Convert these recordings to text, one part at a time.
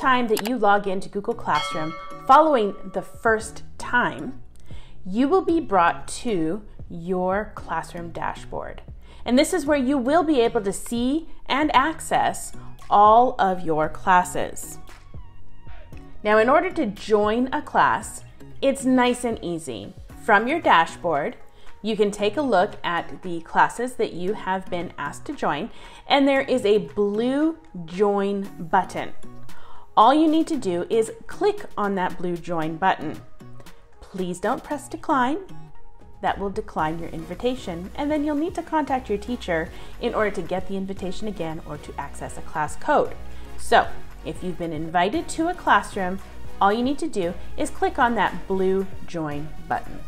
time that you log into Google Classroom following the first time, you will be brought to your classroom dashboard. And this is where you will be able to see and access all of your classes. Now, in order to join a class, it's nice and easy. From your dashboard, you can take a look at the classes that you have been asked to join, and there is a blue join button. All you need to do is click on that blue join button. Please don't press decline. That will decline your invitation, and then you'll need to contact your teacher in order to get the invitation again or to access a class code. So, if you've been invited to a classroom, all you need to do is click on that blue join button.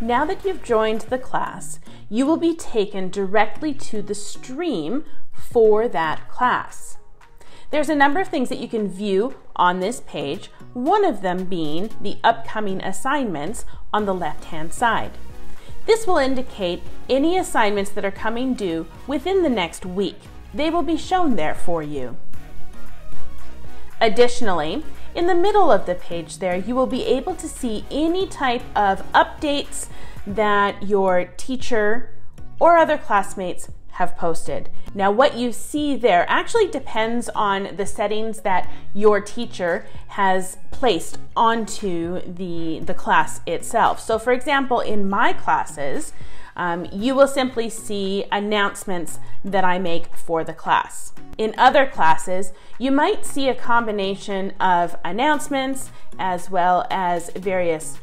Now that you've joined the class, you will be taken directly to the stream for that class. There's a number of things that you can view on this page, one of them being the upcoming assignments on the left-hand side. This will indicate any assignments that are coming due within the next week. They will be shown there for you. Additionally, in the middle of the page there, you will be able to see any type of updates that your teacher or other classmates have posted. Now, what you see there actually depends on the settings that your teacher has placed onto the, the class itself. So, for example, in my classes, um, you will simply see announcements that I make for the class. In other classes, you might see a combination of announcements as well as various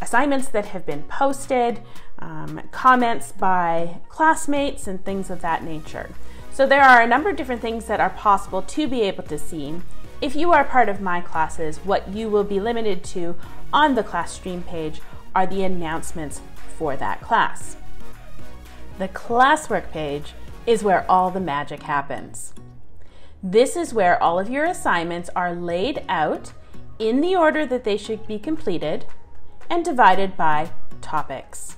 assignments that have been posted, um, comments by classmates, and things of that nature. So there are a number of different things that are possible to be able to see. If you are part of my classes, what you will be limited to on the class stream page are the announcements for that class. The classwork page is where all the magic happens. This is where all of your assignments are laid out in the order that they should be completed and divided by topics.